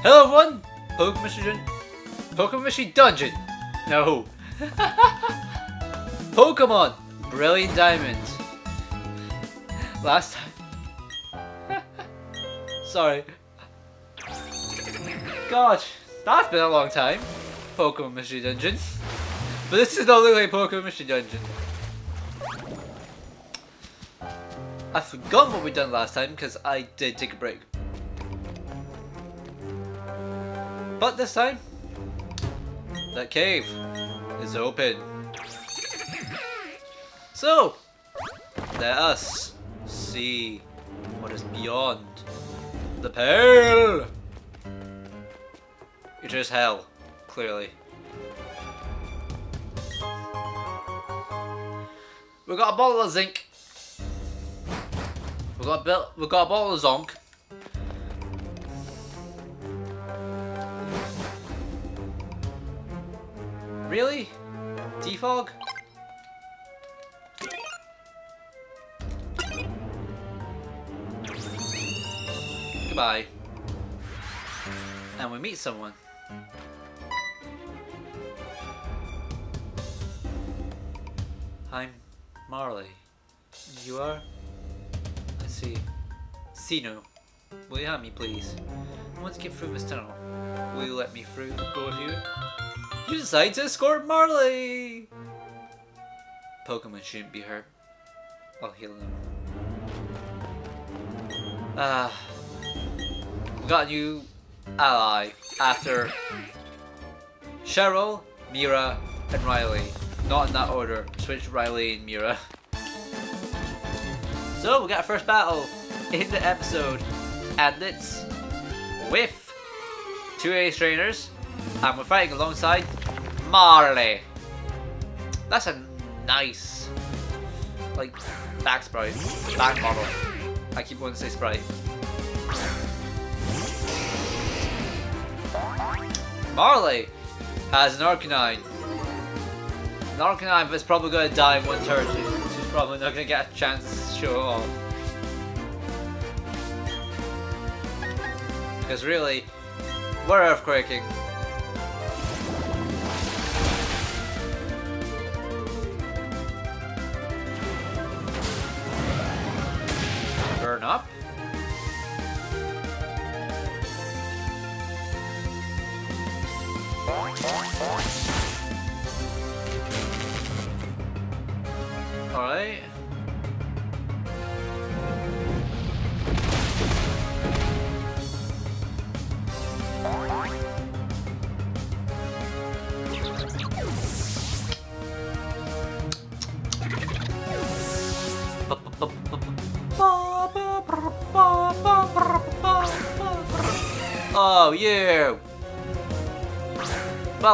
Hello everyone! Pokemon Mystery Pokemon Mystery Dungeon! No! Pokemon! Brilliant Diamond! Last time. Sorry. God, that's been a long time. Pokemon Mystery Dungeon. But this is not really Pokemon Mystery Dungeon. I forgot what we done last time because I did take a break. But this time, that cave is open. So, let us see what is beyond the pale. It is hell, clearly. We got a bottle of zinc. We got a we got a bottle of zonk. Really? Defog? Goodbye. And we meet someone. I'm Marley. You are? I see. Sino. Will you help me, please? I want to get through this tunnel. Will you let me through? Go you? You decide to escort Marley! Pokemon shouldn't be hurt. I'll heal them. Ah. we got a new ally after Cheryl, Mira, and Riley. Not in that order. Switch Riley and Mira. So we got our first battle in the episode, and it's with two ace trainers, and we're fighting alongside Marley. That's a nice, like, back sprite, back model. I keep wanting to say sprite. Marley has an Arcanine. An Arcanine is probably going to die in one turn. She's probably not going to get a chance to show off. Because really, we're earthquaking.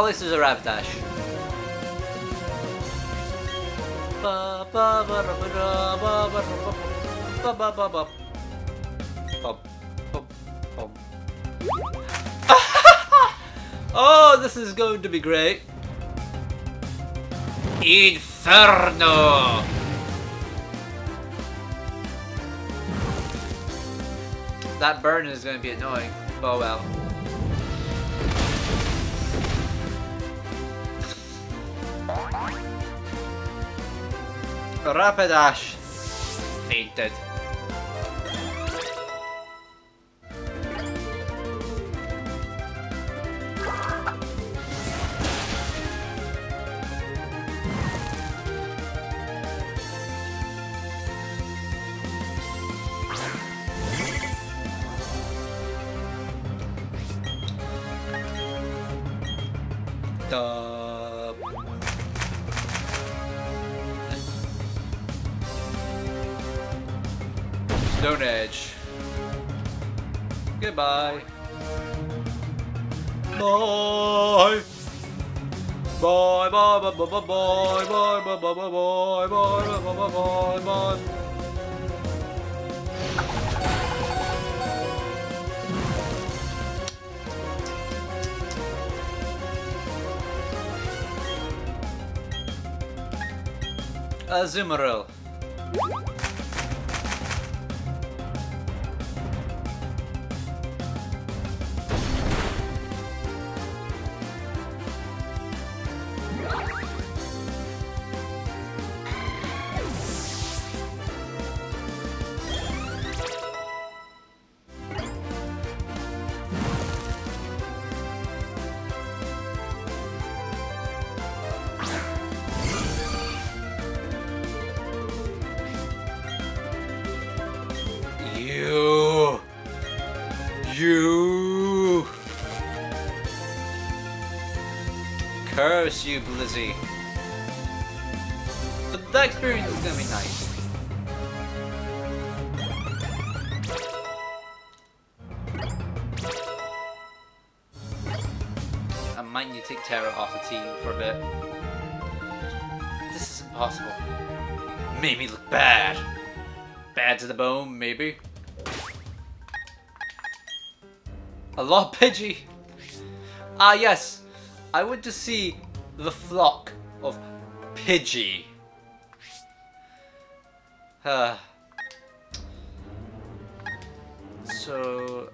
Ba Bum, bum, bum. Oh, this is going to be great. Inferno! That burn is going to be annoying. Oh well. Rápedás! Négyted. Azumarill. Curse you, Blizzy. But that experience is gonna be nice. I might need to take Terra off the team for a bit. This is impossible. Made me look bad. Bad to the bone, maybe. A lot Pidgey. Ah yes, I went to see the flock of Pidgey. Uh, so,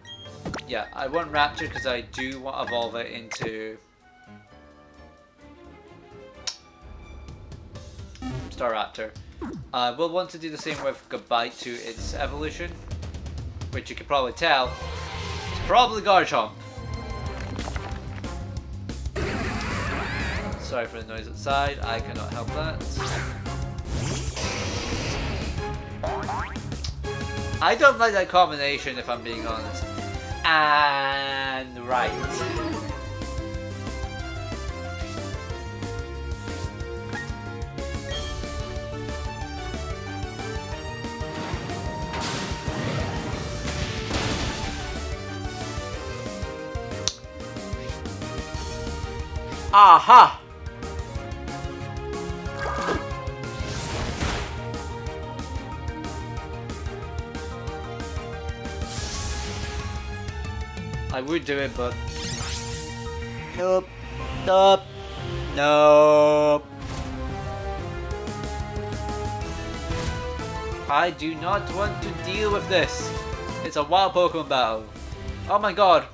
yeah, I want Raptor because I do want to evolve it into Staraptor. I uh, will want to do the same with Goodbye to its evolution, which you can probably tell, it's probably Garchomp. Sorry for the noise outside, I cannot help that. I don't like that combination if I'm being honest. And right. Aha! I would do it, but... Nope. Nope. Nope. I do not want to deal with this. It's a wild Pokemon battle. Oh my god.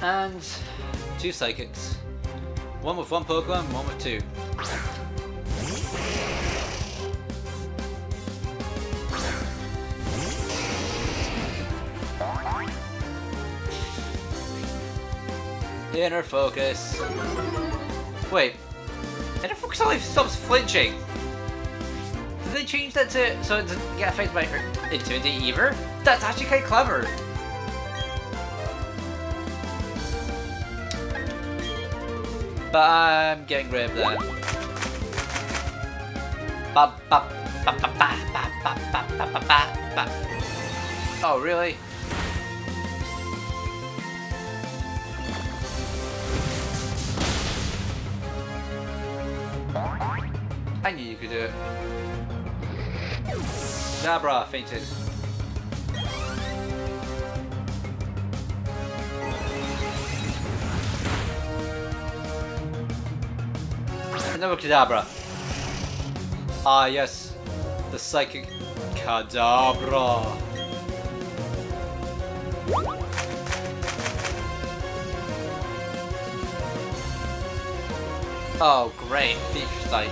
And two psychics. One with one Pokemon, one with two. Inner focus. Wait, inner focus only stops flinching. Did they change that to so it doesn't get affected by Intimidate either? That's actually quite clever. But I'm getting rid of that. Oh, really? I knew you could do it. Zabra fainted. Another Kadabra. Ah, yes. The Psychic Kadabra. Oh, great. Future Sight.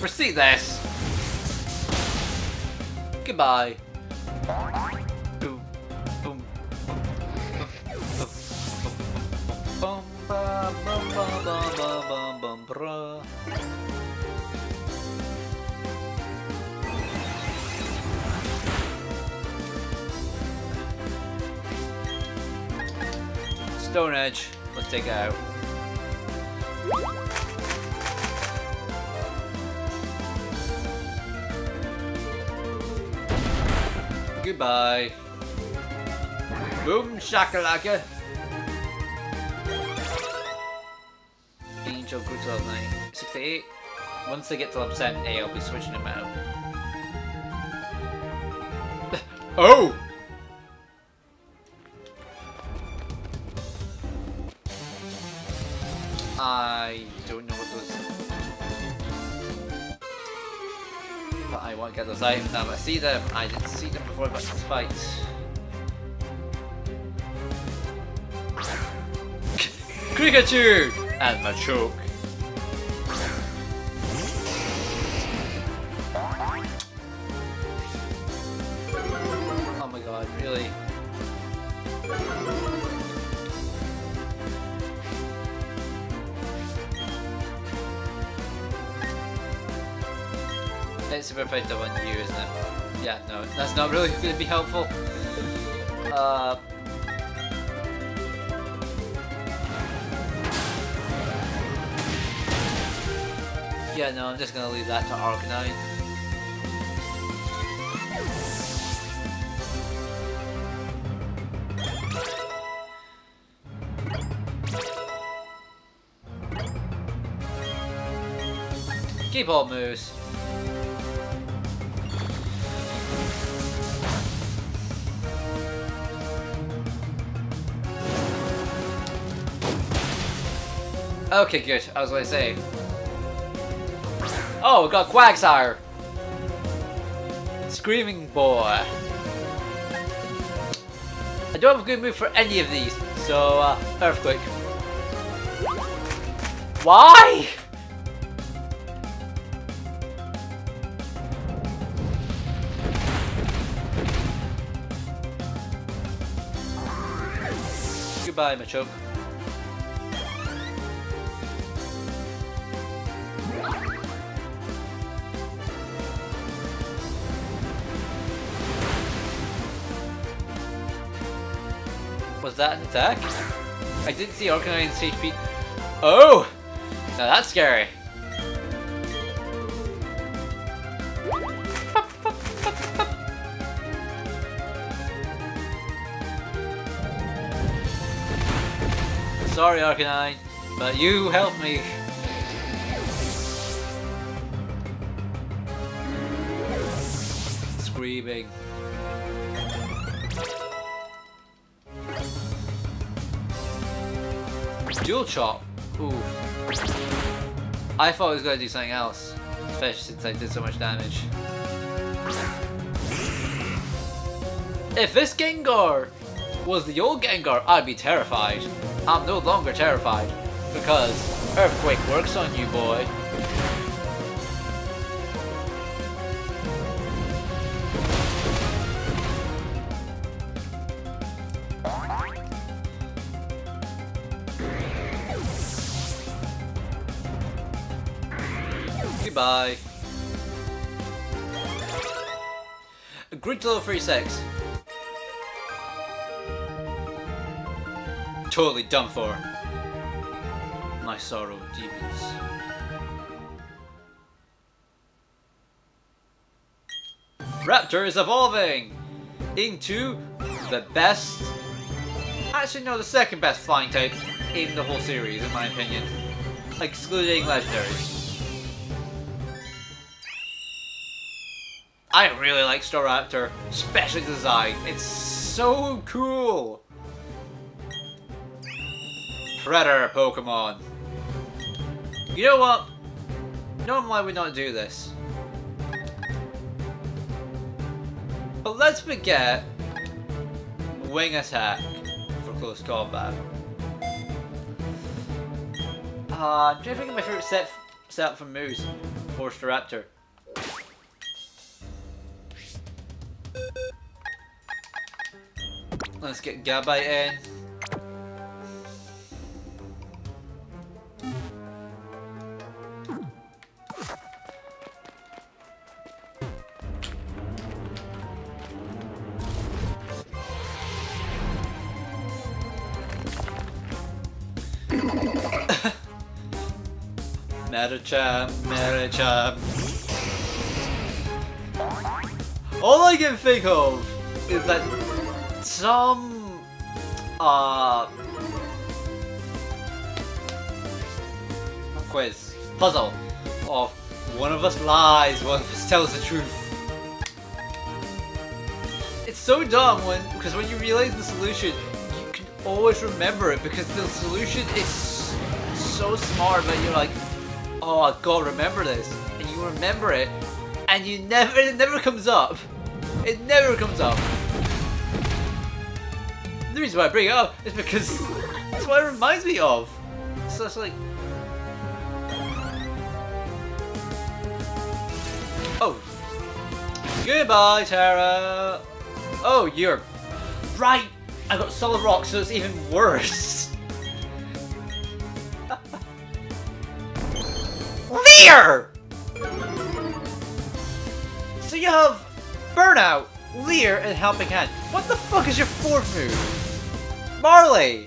Proceed this. Goodbye. Stone Edge. Let's take it out. Goodbye. Boom shakalaka. Angel to level 9. 68. Once they get to level 78, I'll be switching them out. Oh! I those items now. I see them. I didn't see them before I got this fight. Pikachu! And Machoke. Not really going to be helpful. Uh, Yeah, no, I'm just gonna leave that to Arcanine. Keep all moves. Okay, good. I was to say, Oh, got Quagsire! Screaming Boy. I don't have a good move for any of these, so uh, Earthquake. Why? Goodbye, Machoke. That attack? I didn't see Arcanine's HP. Oh! Now that's scary. Sorry, Arcanine, but you helped me. Screaming. Dual chop. Ooh. I thought I was going to do something else, especially since I did so much damage. If this Gengar was the old Gengar, I'd be terrified. I'm no longer terrified, because Earthquake works on you, boy. Goodbye. Grid level 36. Totally done for. My sorrow demons. Raptor is evolving into the best, actually no, the second best flying type in the whole series, in my opinion, excluding legendaries. I really like Staraptor, especially the design. It's so cool. Predator Pokemon. You know what? Normally I would not do this. But let's forget Wing Attack for close combat. Uh, I'm trying to think my favorite set setup for moves for Staraptor. Let's get Gabite in. Medicham, Medicham. All I can think of is that some uh quiz puzzle of one of us lies, one of us tells the truth. It's so dumb when because when you realize the solution, you can always remember it because the solution is so smart that you're like, oh, gotta remember this, and you remember it, and you never, it never comes up. It never comes up. The reason why I bring it up is because that's what it reminds me of. So it's like, oh, goodbye, Tara. Oh, you're right. I got solid rock, so it's even worse. Leer! So you have Burn Up, Leer, and Helping Hand. What the fuck is your fourth move? Marley!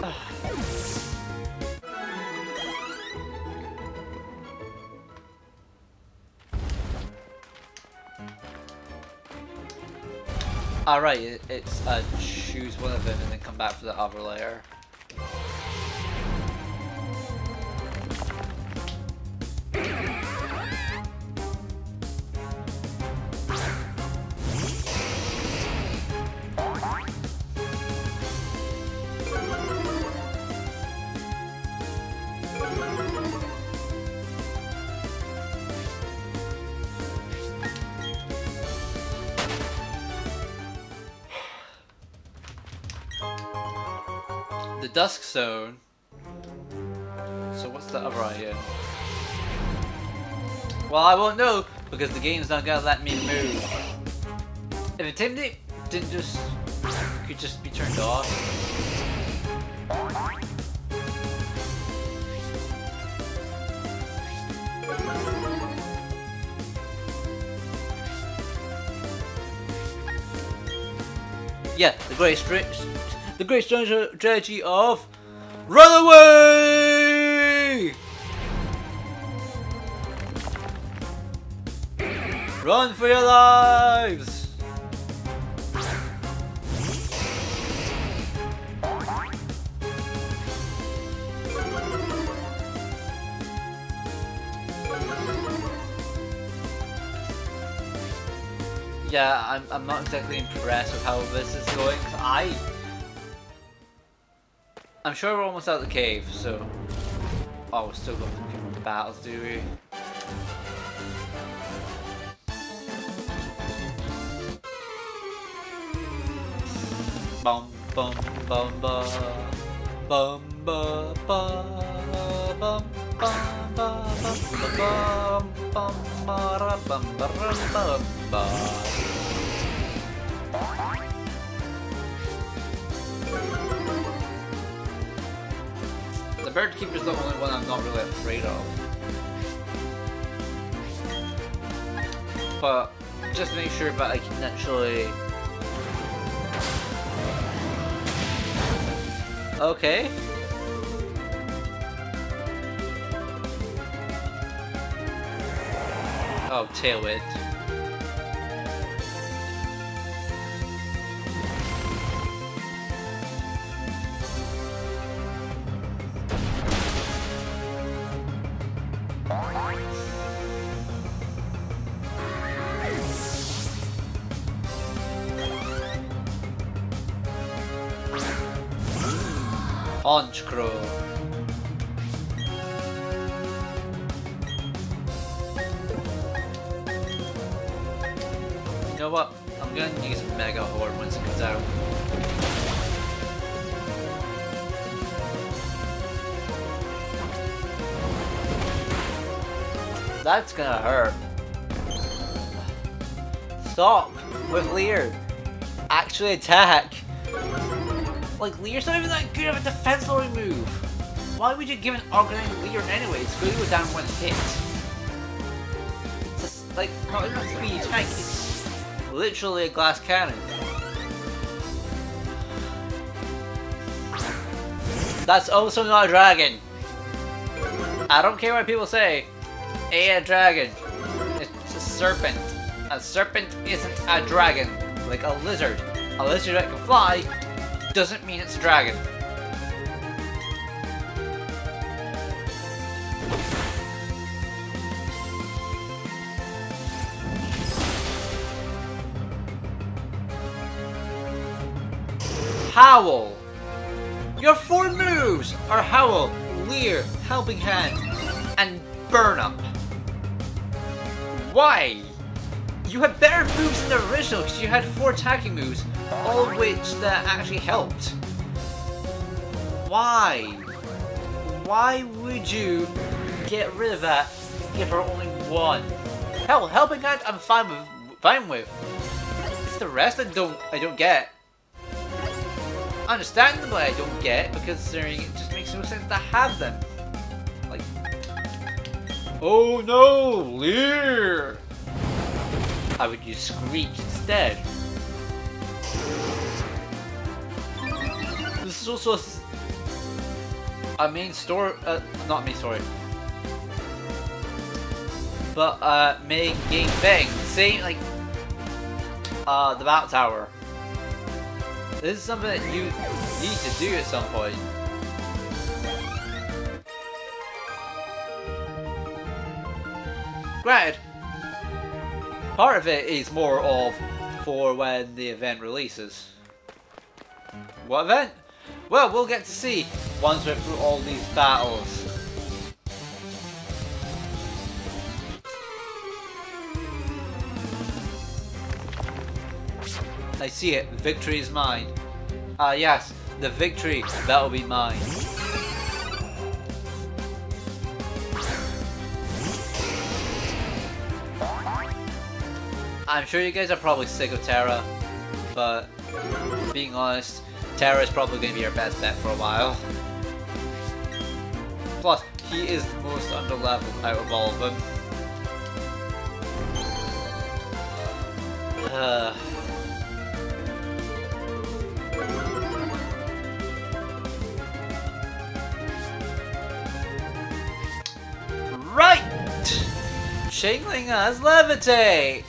Alright, it's uh, choose one of them and then come back for the other layer. Dusk Zone. So what's the other idea? Well, I won't know because the game's not gonna let me move. If Intimidate didn't just could just be turned off. Yeah, the great stretch, the great strategy of run away. Run for your lives! Yeah, I'm, I'm not exactly impressed with how this is going. I... I'm sure we're almost out of the cave, so... Oh, we're still got the battles, do we? bum bum bum ba bum ba ba bum bum ba bum bum bum bum bum Bird keeper's the only one I'm not really afraid of. But just make sure that I can actually Okay. Oh, Tailwind. Launch crew. You know what? I'm gonna use Mega Horde once it comes out. That's gonna hurt. Stop with Leer. Actually attack. Like, Leer's not even that good of a defense loading move. Why would you give an Arcanine Leer anyway? It's going to go down one hit. It's just, like, not even a speed it's literally a glass cannon. That's also not a dragon. I don't care what people say. A, a dragon. It's a serpent. A serpent isn't a dragon. Like a lizard. A lizard that can fly doesn't mean it's a dragon. Howl. Your four moves are Howl, Leer, Helping Hand, and Burn Up. Why? You had better moves in the original because you had four attacking moves, all of which that actually helped. Why? Why would you get rid of that give her only one? Hell, Helping Hand I'm fine with fine with. It's the rest I don't I don't get. Understandably I don't get because it just makes no sense to have them. Like Oh no, Leer! I would use Screech instead. Is also a, main story, uh, not main story, but uh, main game thing. Same like uh, the Battle Tower. This is something that you need to do at some point. Granted, part of it is more of for when the event releases. What event? Well, we'll get to see once we're through all these battles. I see it. Victory is mine. Ah, yes. The victory. That'll be mine. I'm sure you guys are probably sick of Terra, but being honest, Terra is probably going to be our best bet for a while. Plus, he is the most underleveled out of all of them. Uh, Right! Chingling has levitate!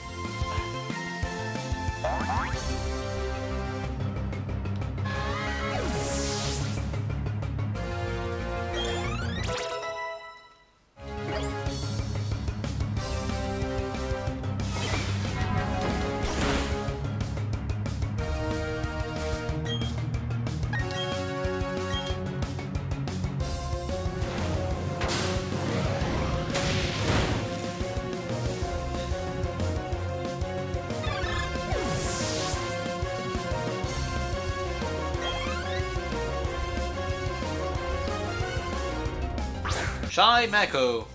Shy Mako.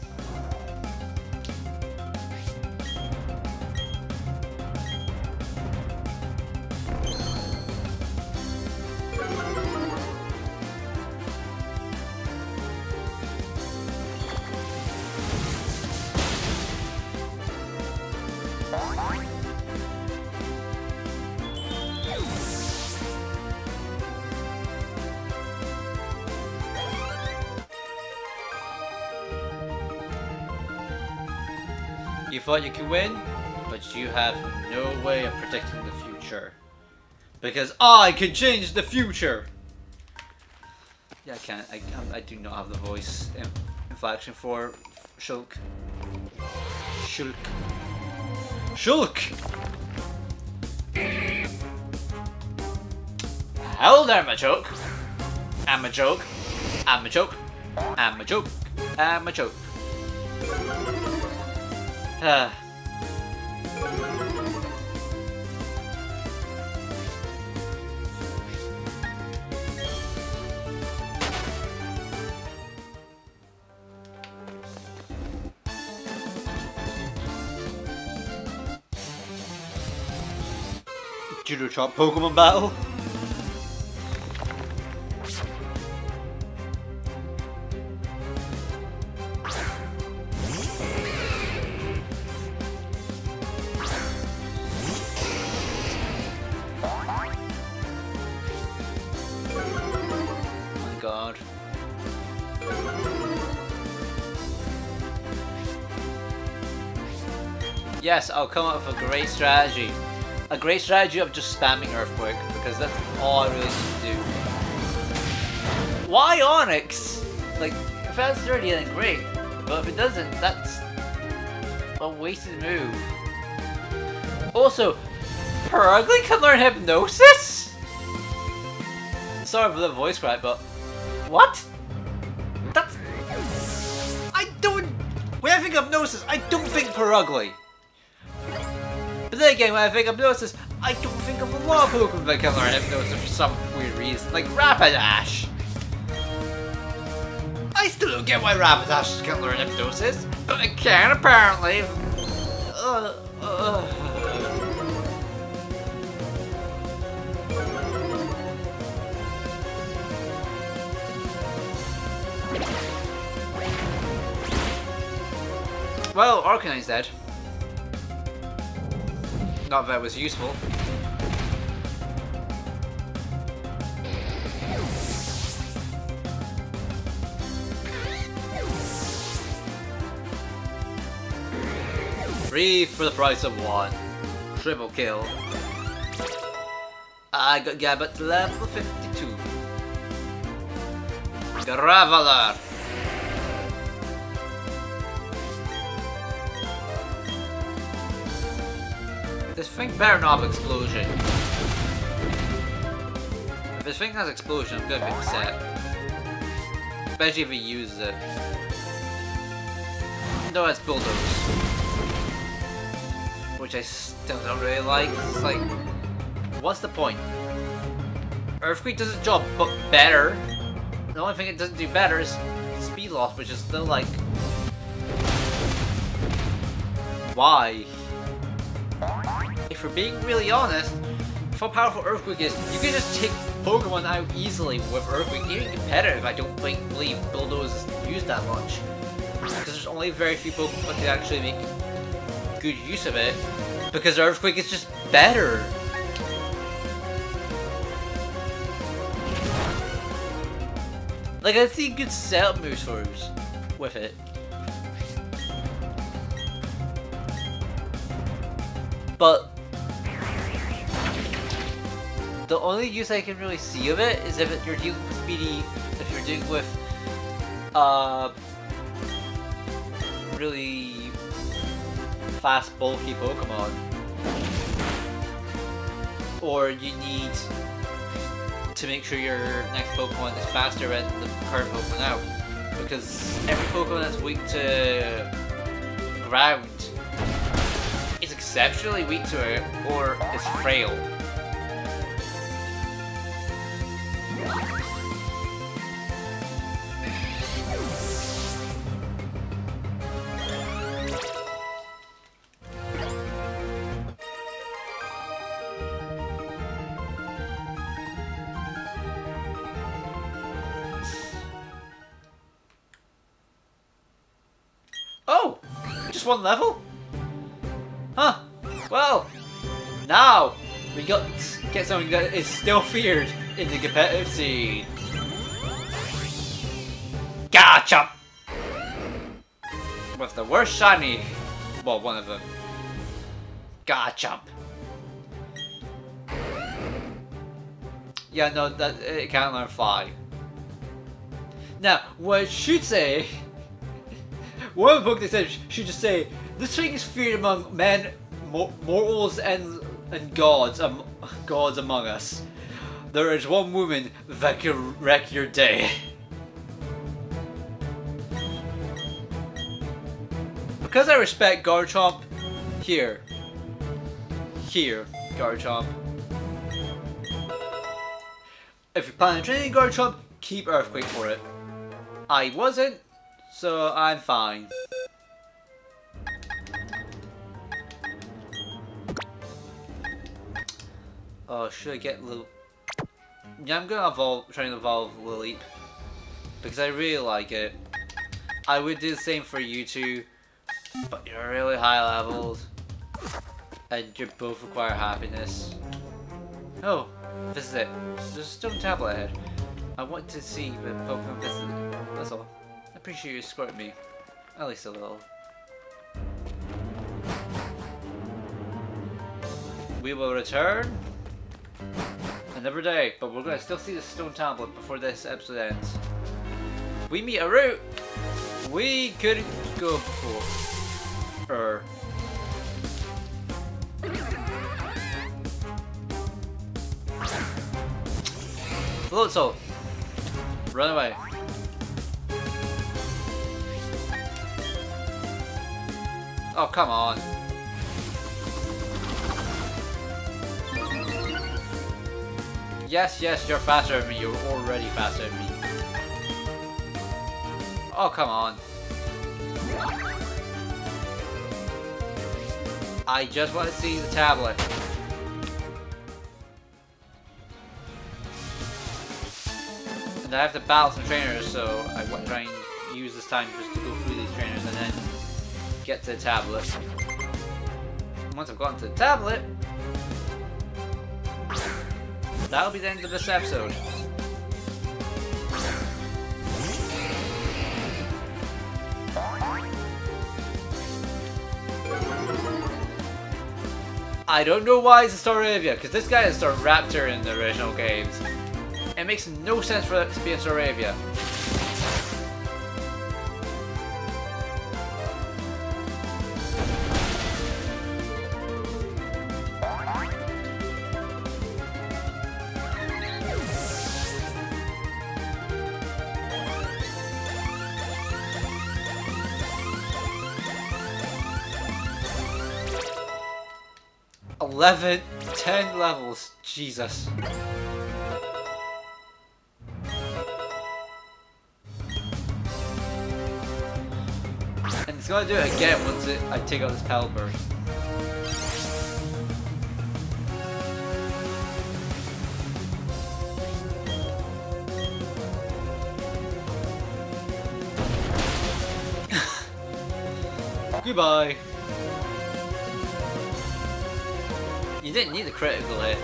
You thought you could win, but you have no way of predicting the future. Because I can change the future! Yeah, I can't. I, um, I do not have the voice inflection for Shulk. Shulk. Shulk! Hello there, Machoke! I'm a joke. I'm a joke. I'm a joke. I'm a joke. Judo Chop Pokemon battle? Yes, I'll come up with a great strategy. A great strategy of just spamming Earthquake, because that's all I really need to do. Why Onix? Like, if that's 30 then great. But if it doesn't, that's a wasted move. Also, Purugly can learn Hypnosis? sorry for the voice crack, but what? That's I don't. When I think of Gnosis, I don't think Purugly. Then again, when I think of Gnosis, I don't think of a lot of Pokemon that can learn Hypnosis for some weird reason, like Rapidash. I still don't get why Rapidash can't learn Hypnosis, but it can apparently. Uh, uh. Well, Arcanine's dead. Not that was useful. Three for the price of one. Triple kill. I got Gabite level 52. Graveler. This thing better not have explosion. If this thing has explosion, I'm gonna be upset. Especially if he uses it. No, it's bulldoze. Which I still don't really like. It's like, what's the point? Earthquake does its job, but better. The only thing it doesn't do better is speed loss, which is still like... Why? We're being really honest, how powerful Earthquake is, you can just take Pokemon out easily with Earthquake. Even competitive, I don't think, believe Bulldoze is used that much. Because there's only very few Pokemon that can actually make good use of it. Because Earthquake is just better. Like, I see good setup moves for us with it. But the only use I can really see of it is if you're dealing with speedy, if you're dealing with, uh, really fast, bulky Pokemon. Or you need to make sure your next Pokemon is faster than the current Pokemon out. Because every Pokemon that's weak to ground is exceptionally weak to it, or is frail. One level? Huh. Well, now we got get something that is still feared in the competitive scene. Gotcha! With the worst shiny, well, one of them. Gotcha. Yeah, no, that it can't learn fly. Now, what it should say, one of the book they said should just say, this thing is feared among men, mortals, and and gods, um, gods among us. There is one woman that can wreck your day. Because I respect Garchomp, here. Here, Garchomp. If you're planning on training Garchomp, keep Earthquake for it. I wasn't, so I'm fine. Oh, should I get Lil... Yeah, I'm gonna evolve, try and evolve Lileep. Because I really like it. I would do the same for you two, but you're really high levels. And you both require happiness. Oh, this is it. There's a stone tablet ahead. I want to see the Pokemon visit. That's all. I appreciate you escorting me. At least a little. We will return another day, but we're gonna still see the stone tablet before this episode ends. We meet a route we couldn't go before. Er. Floatzel! Run away. Oh, come on. Yes, yes, you're faster than me. You're already faster than me. Oh, come on. I just want to see the tablet. And I have to battle some trainers, so I'm want to try and use this time just to go get to the tablet. Once I've gotten to the tablet, that'll be the end of this episode. I don't know why it's a Staravia, because this guy is Staraptor in the original games. It makes no sense for it to be a Staravia. Eleven, ten levels, Jesus. And it's gonna do it again once it, I take out this Pal Burst. Goodbye. You didn't need a critical hit.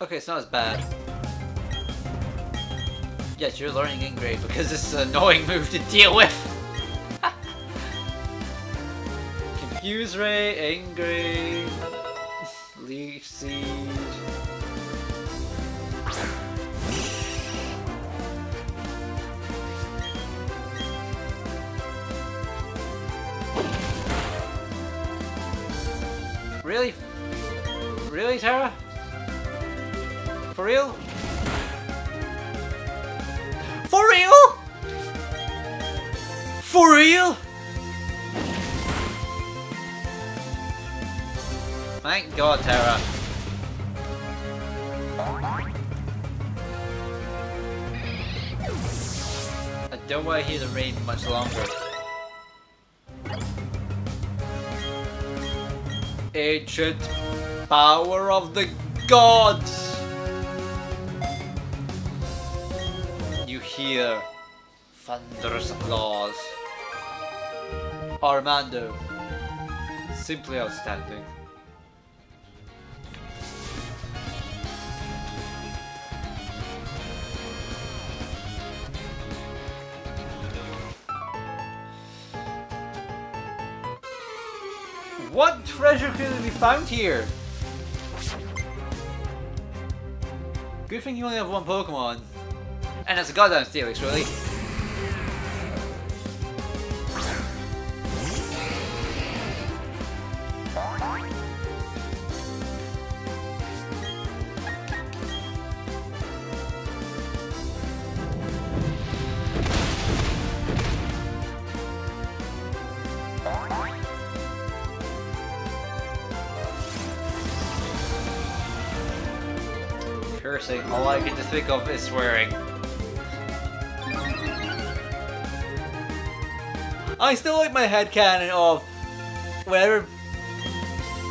Okay, it's not as bad. Yes, you're learning Ingrain because it's an annoying move to deal with. Confuse Ray, Ingrain, Leech Seed. Really? Really, Tara? For real? For real? For real? Thank God, Tara. I don't want to hear the rain much longer. Ancient power of the gods! You hear thunderous applause. Armando, simply outstanding. What treasure could be found here? Good thing you only have one Pokemon. And it's a goddamn Steelix, really. Think of is swearing. I still like my head headcanon of whenever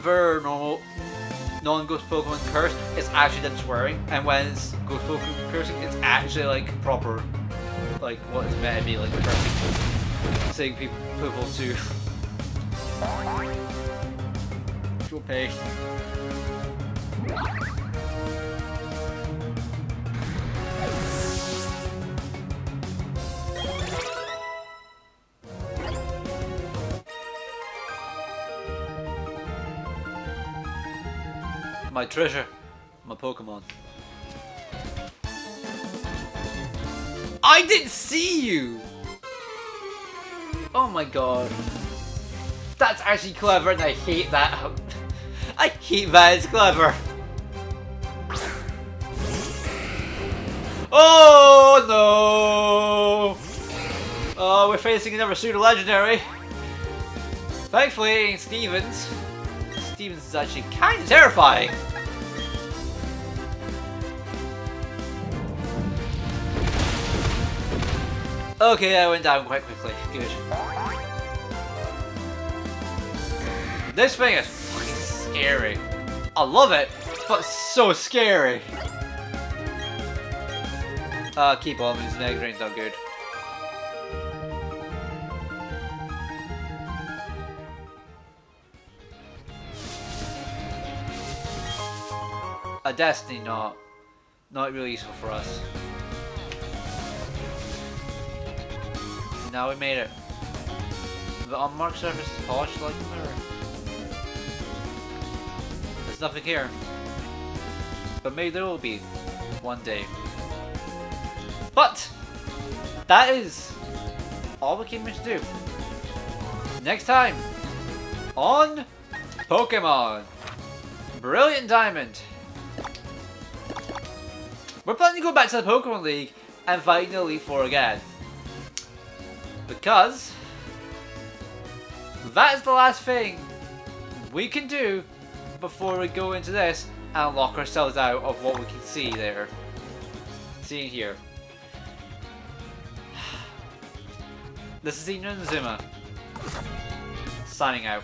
their normal non-ghost Pokemon curse, it's actually them swearing, and when it's ghost Pokemon cursing, it's actually like proper, like what it's meant to be, like cursing, saying people, people to pain. My treasure, my Pokemon. I didn't see you! Oh my god. That's actually clever and I hate that. I hate that it's clever. Oh no! Oh, we're facing another pseudo legendary. Thankfully, Stevens. Stevens is actually kind of terrifying. Okay, I went down quite quickly. Good. This thing is fucking scary. I love it, but so scary. Uh, keep on, these drain's not good. A Destiny Knot. Not really useful for us. Now we made it. The unmarked surface is polished like a mirror. There's nothing here. But maybe there will be. One day. But! That is all we came here to do. Next time on Pokemon Brilliant Diamond. We're planning to go back to the Pokemon League and fight in Elite Four again. Because that is the last thing we can do before we go into this and lock ourselves out of what we can see there. Seeing here. This is Inazuma. Signing out.